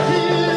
Hallelujah.